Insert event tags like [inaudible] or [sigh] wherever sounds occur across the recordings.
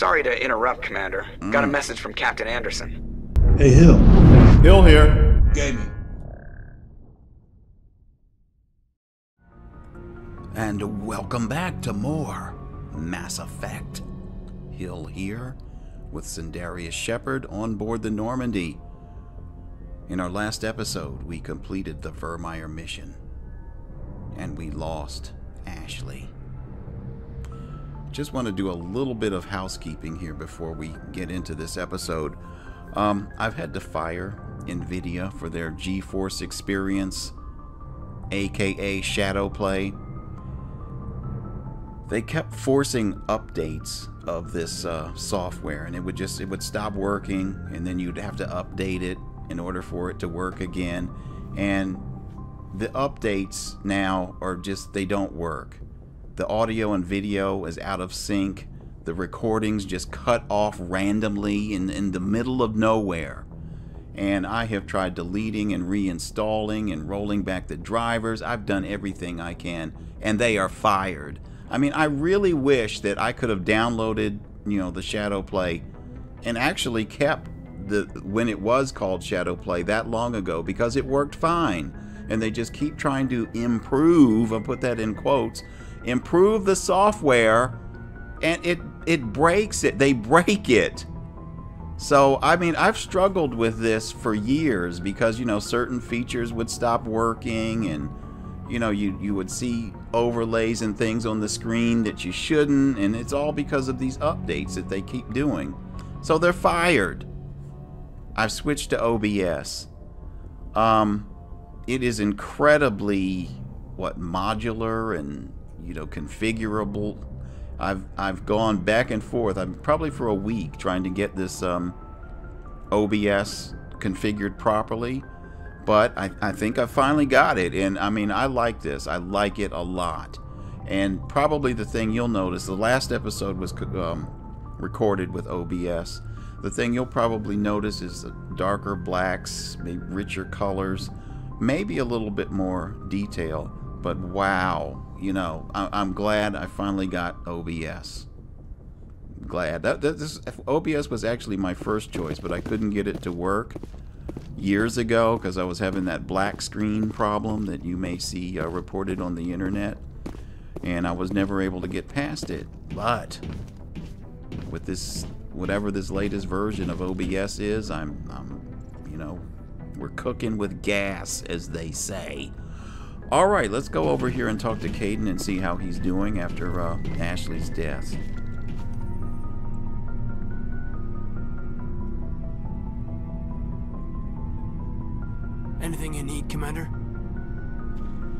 Sorry to interrupt, Commander. Got a mm. message from Captain Anderson. Hey, Hill. Hill here. Gaming. And welcome back to more Mass Effect. Hill here with Sindarius Shepard on board the Normandy. In our last episode, we completed the Virmire mission. And we lost Ashley. Just want to do a little bit of housekeeping here before we get into this episode. Um, I've had to fire NVIDIA for their GeForce Experience, aka Shadow Play. They kept forcing updates of this uh, software, and it would just it would stop working, and then you'd have to update it in order for it to work again. And the updates now are just they don't work. The audio and video is out of sync. The recordings just cut off randomly in, in the middle of nowhere. And I have tried deleting and reinstalling and rolling back the drivers. I've done everything I can, and they are fired. I mean, I really wish that I could have downloaded, you know, the Shadow Play and actually kept the when it was called Shadow Play that long ago because it worked fine. And they just keep trying to improve, I'll put that in quotes, improve the software and it it breaks it. They [laughs] break it. So, I mean, I've struggled with this for years because, you know, certain features would stop working and, you know, you, you would see overlays and things on the screen that you shouldn't. And it's all because of these updates that they keep doing. So they're fired. I've switched to OBS. Um, it is incredibly, what, modular and, you know, configurable I've I've gone back and forth. I'm probably for a week trying to get this um, OBS configured properly, but I, I think I finally got it. And I mean, I like this. I like it a lot. And probably the thing you'll notice, the last episode was um, recorded with OBS. The thing you'll probably notice is the darker blacks, maybe richer colors, maybe a little bit more detail. But wow, you know, I, am glad I finally got OBS. Glad that, that this OBS was actually my first choice, but I couldn't get it to work years ago because I was having that black screen problem that you may see uh, reported on the internet, and I was never able to get past it. But with this, whatever this latest version of OBS is, I'm, I'm, you know, we're cooking with gas, as they say. All right, let's go over here and talk to Kaidan and see how he's doing after uh, Ashley's death. Anything you need, Commander?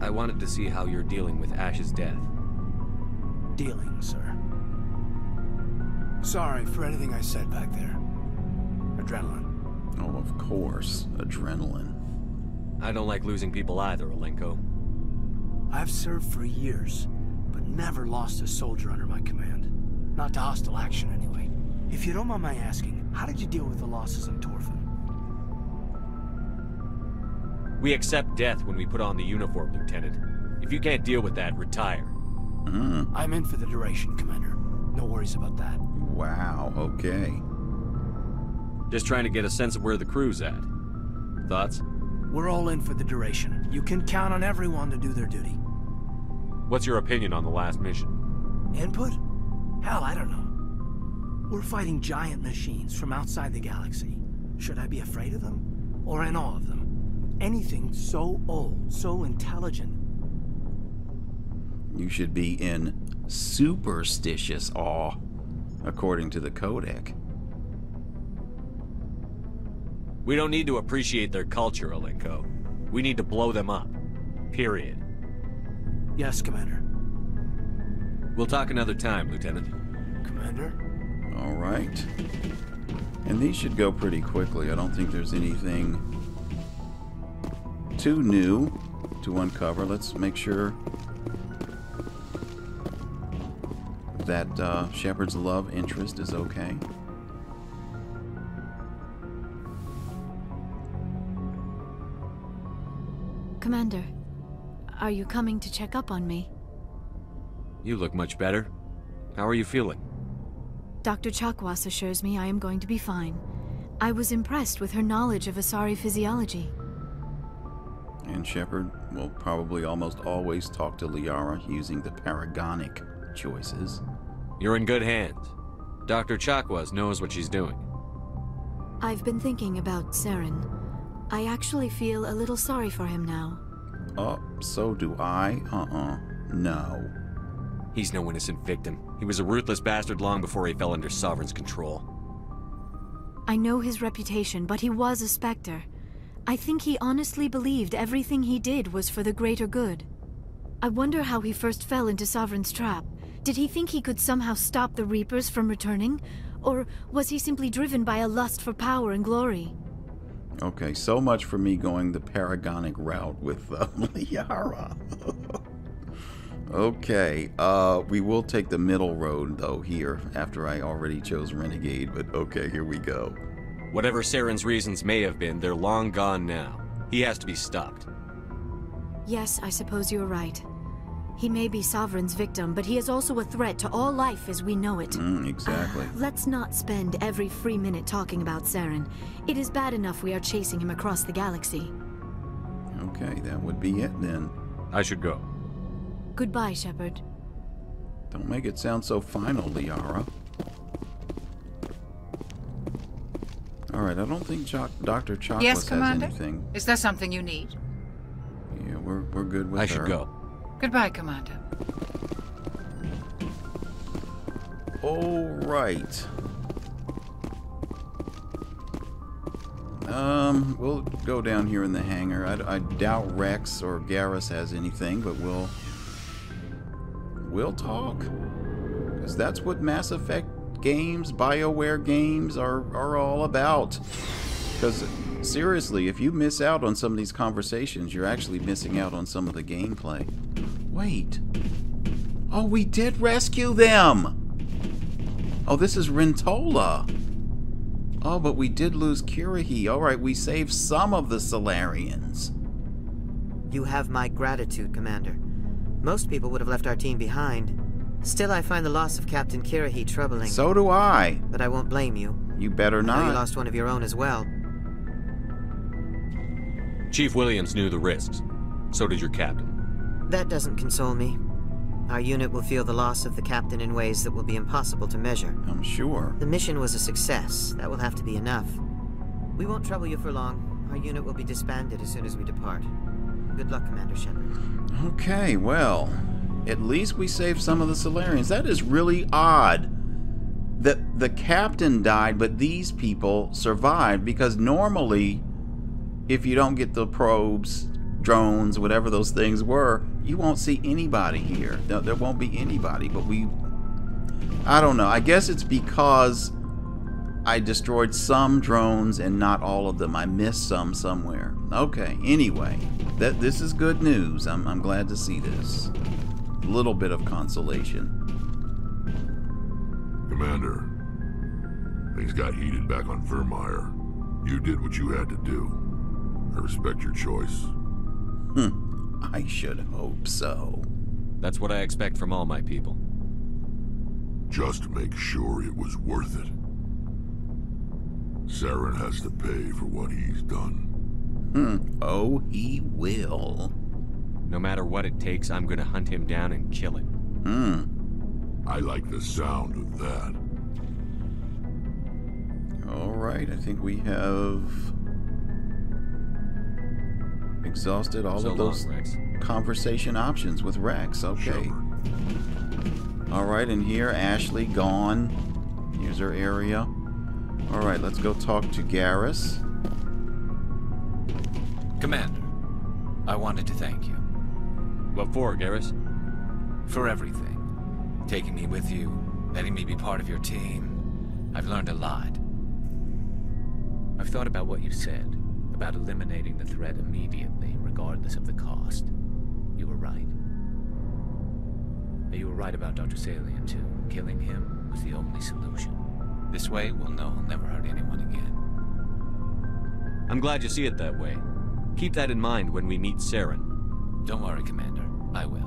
I wanted to see how you're dealing with Ash's death. Dealing, sir. Sorry for anything I said back there. Adrenaline. Oh, of course. Adrenaline. I don't like losing people either, Alenko. I've served for years, but never lost a soldier under my command. Not to hostile action, anyway. If you don't mind my asking, how did you deal with the losses on Torfan? We accept death when we put on the uniform, Lieutenant. If you can't deal with that, retire. Mm. I'm in for the duration, Commander. No worries about that. Wow, okay. Just trying to get a sense of where the crew's at. Thoughts? We're all in for the duration. You can count on everyone to do their duty. What's your opinion on the last mission? Input? Hell, I don't know. We're fighting giant machines from outside the galaxy. Should I be afraid of them? Or in awe of them? Anything so old, so intelligent. You should be in superstitious awe, according to the Codex. We don't need to appreciate their culture, Alenko. We need to blow them up. Period. Yes, Commander. We'll talk another time, Lieutenant. Commander? All right. And these should go pretty quickly. I don't think there's anything too new to uncover. Let's make sure that uh, Shepard's love interest is okay. Commander, are you coming to check up on me? You look much better. How are you feeling? Dr. Chakwas assures me I am going to be fine. I was impressed with her knowledge of Asari physiology. And Shepard will probably almost always talk to Liara using the paragonic choices. You're in good hands. Dr. Chakwas knows what she's doing. I've been thinking about Saren. I actually feel a little sorry for him now. Oh, so do I? Uh-uh. No. He's no innocent victim. He was a ruthless bastard long before he fell under Sovereign's control. I know his reputation, but he was a Spectre. I think he honestly believed everything he did was for the greater good. I wonder how he first fell into Sovereign's trap. Did he think he could somehow stop the Reapers from returning? Or was he simply driven by a lust for power and glory? Okay, so much for me going the paragonic route with uh, [laughs] Liara. okay, uh, we will take the middle road, though, here, after I already chose Renegade, but okay, here we go. Whatever Saren's reasons may have been, they're long gone now. He has to be stopped. Yes, I suppose you're right. He may be Sovereign's victim, but he is also a threat to all life as we know it. Mm, exactly. Let's not spend every free minute talking about Saren. It is bad enough we are chasing him across the galaxy. Okay, that would be it then. I should go. Goodbye, Shepard. Don't make it sound so final, Liara. Alright, I don't think jo Dr. Chakwas yes, has Commander? anything. Is there something you need? Yeah, we're, we're good with I her. should go. Goodbye, Commander. Alright. Um, we'll go down here in the hangar. I, I doubt Rex or Garrus has anything, but we'll... We'll talk. Because that's what Mass Effect games, BioWare games are, are all about. Because, seriously, if you miss out on some of these conversations, you're actually missing out on some of the gameplay. Wait. Oh, we did rescue them! Oh, this is Rentola. Oh, but we did lose Kirrahe. Alright, we saved some of the Salarians. You have my gratitude, Commander. Most people would have left our team behind. Still, I find the loss of Captain Kirrahe troubling. So do I. but I won't blame you. You better not. you lost one of your own as well. Chief Williams knew the risks. So did your captain. That doesn't console me. Our unit will feel the loss of the captain in ways that will be impossible to measure. I'm sure. The mission was a success. That will have to be enough. We won't trouble you for long. Our unit will be disbanded as soon as we depart. Good luck, Commander Shepard. Okay, well, at least we saved some of the Salarians. That is really odd. That the captain died, but these people survived because normally, if you don't get the probes, drones, whatever those things were, you won't see anybody here. There, there won't be anybody, but we. I don't know. I guess it's because I destroyed some drones and not all of them. I missed some somewhere. Okay, anyway, that this is good news. I'm, I'm glad to see this. A little bit of consolation. Commander, things got heated back on Virmire. You did what you had to do. I respect your choice. Hmm, I should hope so. That's what I expect from all my people. Just make sure it was worth it. Saren has to pay for what he's done. Hmm, oh, he will. No matter what it takes, I'm gonna hunt him down and kill him. Hmm, I like the sound of that. alright, I think we have exhausted all so of those long, conversation options with Rex. Okay. Shepard. All right, and here Ashley gone. Here's her area. All right, let's go talk to Garrus. Commander, I wanted to thank you What for, Garrus? for everything. Taking me with you, letting me be part of your team. I've learned a lot. I've thought about what you said, about eliminating the threat immediately, regardless of the cost. You were right. You were right about Dr. Saleon, too. Killing him was the only solution. This way, we'll know he'll never hurt anyone again. I'm glad you see it that way. Keep that in mind when we meet Saren. Don't worry, Commander. I will.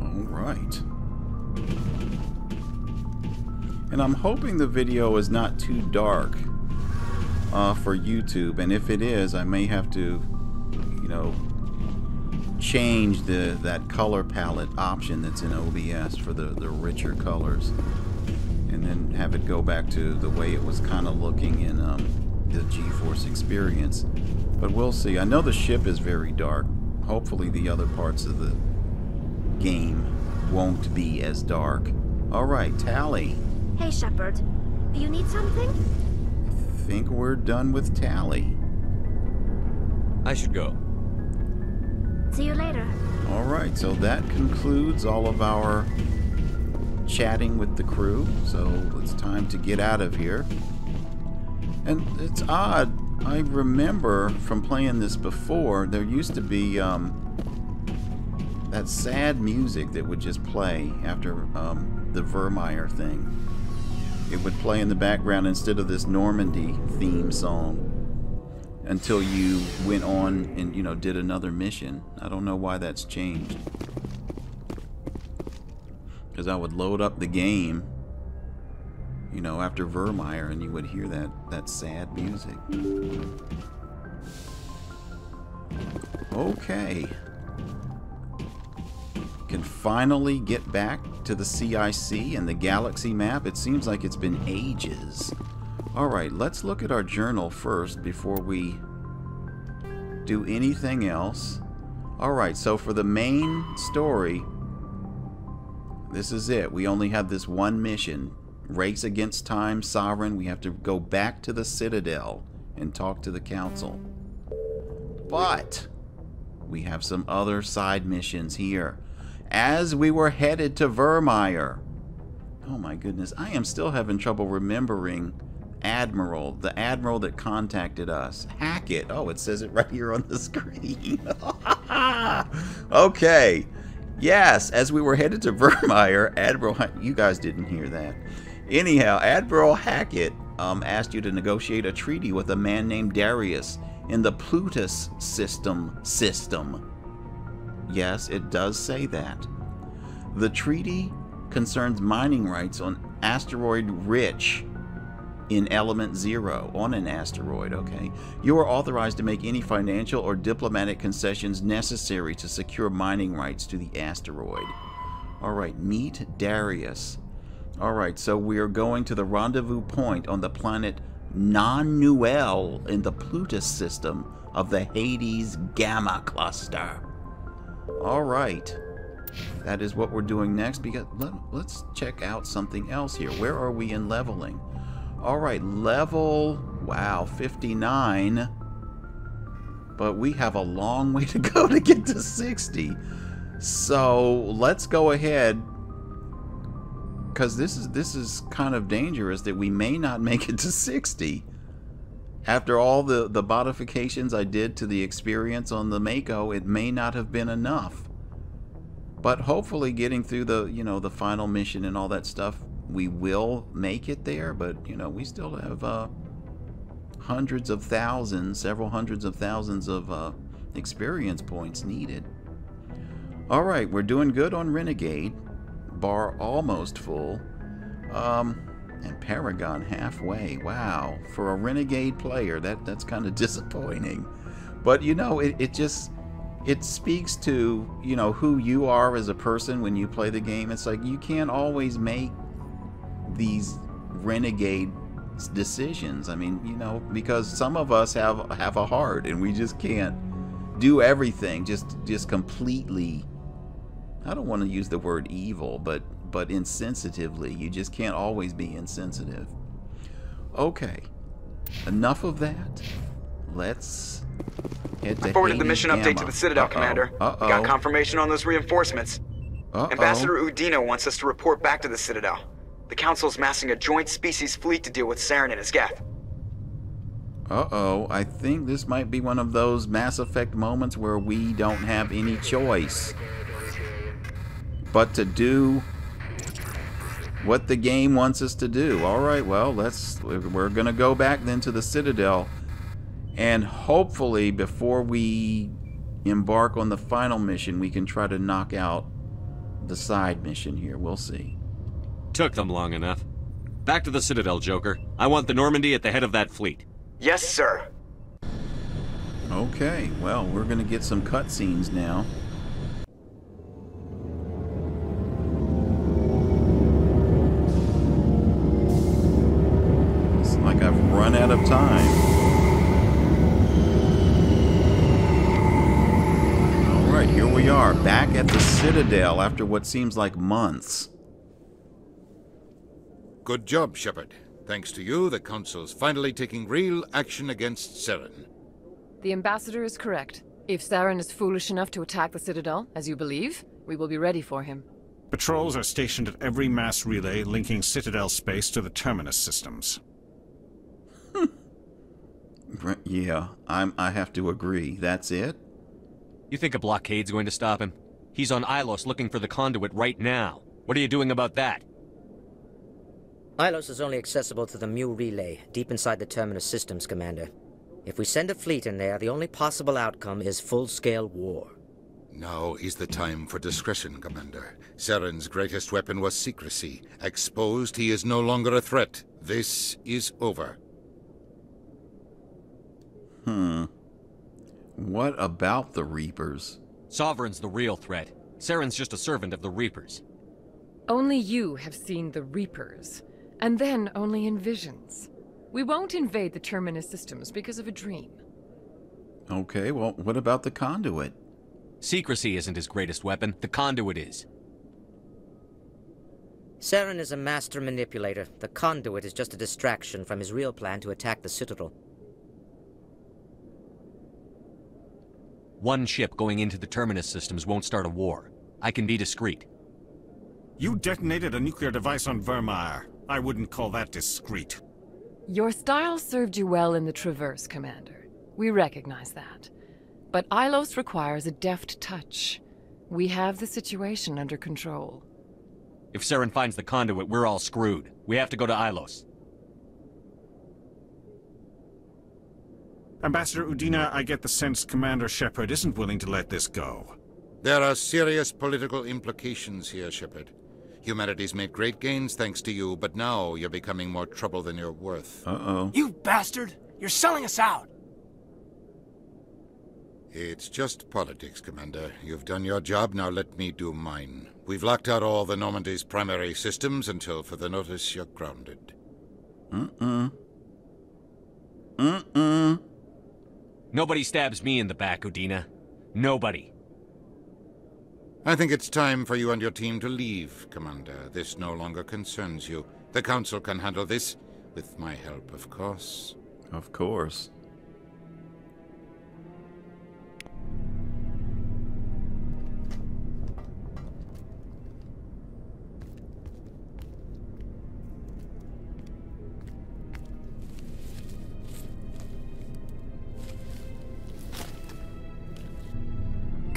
All right. And I'm hoping the video is not too dark uh, for YouTube. And if it is, I may have to, you know, change the that color palette option that's in OBS for the, the richer colors. And then have it go back to the way it was kind of looking in um, the GeForce experience. But we'll see. I know the ship is very dark. Hopefully the other parts of the game won't be as dark. Alright, Tali. Hey, Shepard. Do you need something? I think we're done with Tali. I should go. See you later. Alright, so that concludes all of our chatting with the crew. So it's time to get out of here. And it's odd. I remember from playing this before, there used to be um, that sad music that would just play after um, the Virmire thing. It would play in the background instead of this Normandy theme song until you went on and you know did another mission. I don't know why that's changed. Because I would load up the game, you know, after Virmire, and you would hear that that sad music. Okay can finally get back to the CIC and the galaxy map. It seems like it's been ages. Alright, let's look at our journal first before we do anything else. Alright, so for the main story, this is it. We only have this one mission. Race against time, Sovereign. We have to go back to the Citadel and talk to the Council. But we have some other side missions here as we were headed to Virmire. Oh my goodness, I am still having trouble remembering Admiral, the Admiral that contacted us. Hackett. Oh, it says it right here on the [laughs] screen. [laughs] okay. Yes, as we were headed to Virmire, Admiral, you guys didn't hear that. Anyhow, Admiral Hackett um, asked you to negotiate a treaty with a man named Darius in the Plutus system system. Yes, it does say that. The treaty concerns mining rights on asteroid Rich in element zero on an asteroid, okay? You are authorized to make any financial or diplomatic concessions necessary to secure mining rights to the asteroid. Alright, meet Darius. Alright, so we are going to the rendezvous point on the planet Nonuel in the Plutus system of the Hades Gamma Cluster. Alright. That is what we're doing next because let, us check out something else here. Where are we in leveling? Alright, level, wow, 59. But we have a long way to go to get to 60. So let's go ahead because this is this is kind of dangerous that we may not make it to 60 after all the, the modifications I did to the experience on the Mako, it may not have been enough. But hopefully getting through the, you know, the final mission and all that stuff, we will make it there. But, you know, we still have uh, hundreds of thousands, several hundreds of thousands of uh, experience points needed. Alright, we're doing good on Renegade. Bar almost full. Um, and Paragon halfway. Wow. For a Renegade player, that, that's kind of [laughs] disappointing. But, you know, it, it just... It speaks to, you know, who you are as a person when you play the game. It's like you can't always make these renegade decisions. I mean, you know, because some of us have have a heart and we just can't do everything just just completely I don't want to use the word evil, but but insensitively. You just can't always be insensitive. Okay, enough of that. Let's head to I forwarded Hades the mission Gamma. update to the Citadel, Uh-oh. Commander. Uh-oh. Got confirmation on those reinforcements. Uh-oh. Ambassador Udina wants us to report back to the Citadel. The Council's massing a joint species fleet to deal with Saren and his Geth. Uh-oh, I think this might be one of those Mass Effect moments where we don't have any choice but to do what the game wants us to do. All right, well, let's we're going to go back then to the Citadel and hopefully before we embark on the final mission, we can try to knock out the side mission here. We'll see. Took them long enough. Back to the Citadel, Joker. I want the Normandy at the head of that fleet. Yes, sir. Okay, well, we're gonna get some cutscenes now. Citadel after what seems like months. Good job, Shepard. Thanks to you, the Council's finally taking real action against Saren. The Ambassador is correct. If Saren is foolish enough to attack the Citadel, as you believe, we will be ready for him. Patrols are stationed at every mass relay linking Citadel space to the Terminus systems. [laughs] Yeah, I'm, I have to agree. That's it? You think a blockade's going to stop him? He's on Ilos looking for the conduit right now. What are you doing about that? Ilos is only accessible to the Mu relay, deep inside the Terminus systems, Commander. If we send a fleet in there, the only possible outcome is full-scale war. Now is the time for discretion, Commander. Saren's greatest weapon was secrecy. Exposed, he is no longer a threat. This is over. Hmm. What about the Reapers? Sovereign's the real threat. Saren's just a servant of the Reapers. Only you have seen the Reapers, and then only in visions. We won't invade the Terminus systems because of a dream. Okay, well, what about the conduit? Secrecy isn't his greatest weapon, the conduit is. Saren is a master manipulator. The conduit is just a distraction from his real plan to attack the Citadel. One ship going into the Terminus systems won't start a war. I can be discreet. You detonated a nuclear device on Virmire. I wouldn't call that discreet. Your style served you well in the Traverse, Commander. We recognize that. But Ilos requires a deft touch. We have the situation under control. If Saren finds the conduit, we're all screwed. We have to go to Ilos. Ambassador Udina, I get the sense Commander Shepard isn't willing to let this go. There are serious political implications here, Shepard. Humanity's made great gains thanks to you, but now you're becoming more trouble than you're worth. Uh-oh. You bastard! You're selling us out! It's just politics, Commander. You've done your job, now let me do mine. We've locked out all the Normandy's primary systems until further notice you're grounded. Mm-mm. Mm-mm. Nobody stabs me in the back, Udina. Nobody. I think it's time for you and your team to leave, Commander. This no longer concerns you. The Council can handle this, with my help, of course. Of course.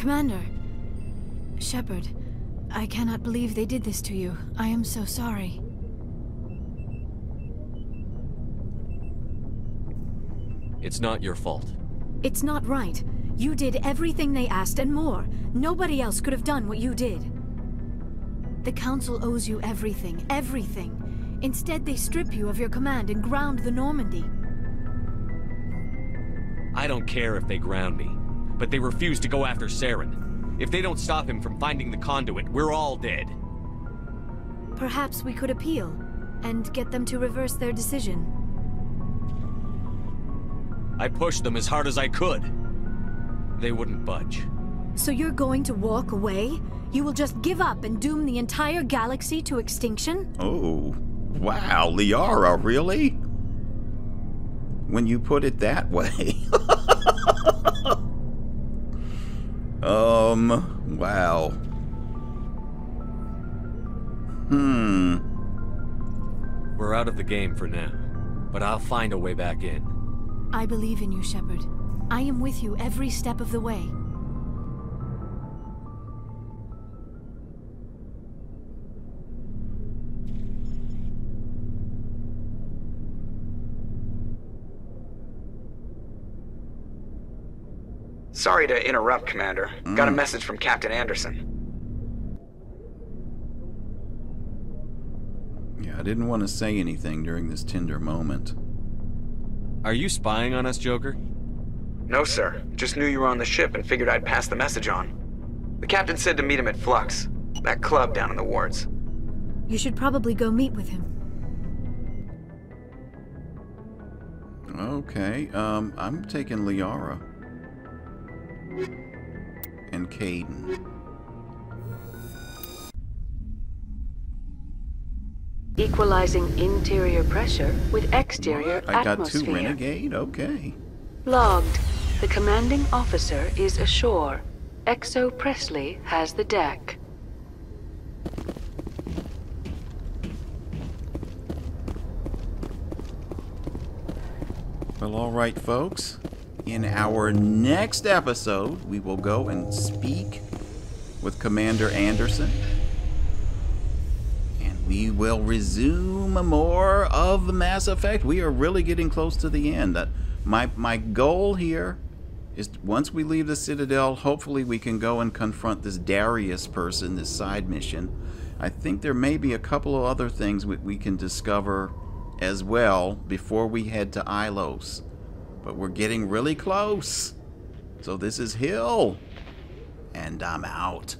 Commander. Shepard, I cannot believe they did this to you. I am so sorry. It's not your fault. It's not right. You did everything they asked and more. Nobody else could have done what you did. The Council owes you everything, everything. Instead, they strip you of your command and ground the Normandy. I don't care if they ground me, but they refuse to go after Saren. If they don't stop him from finding the conduit, we're all dead. Perhaps we could appeal, and get them to reverse their decision. I pushed them as hard as I could. They wouldn't budge. So you're going to walk away? You will just give up and doom the entire galaxy to extinction? Oh, wow, Liara, really? When you put it that [laughs] way. Um, wow. Hmm. We're out of the game for now, but I'll find a way back in. I believe in you, Shepard. I am with you every step of the way. Sorry to interrupt, Commander. Got a message from Captain Anderson. Yeah, I didn't want to say anything during this tender moment. Are you spying on us, Joker? No, sir. Just knew you were on the ship and figured I'd pass the message on. The captain said to meet him at Flux, that club down in the wards. You should probably go meet with him. Okay, um, I'm taking Liara. And Kaidan. Equalizing interior pressure with exterior I got two Renegade? Okay. Logged. The commanding officer is ashore. XO Pressly has the deck. Well, all right, folks. In our next episode, we will go and speak with Commander Anderson. And we will resume more of the Mass Effect. We are really getting close to the end. My, my goal here is once we leave the Citadel, hopefully we can go and confront this Darius person, this side mission. I think there may be a couple of other things we, we can discover as well before we head to Ilos. But we're getting really close. So this is Hill. And I'm out.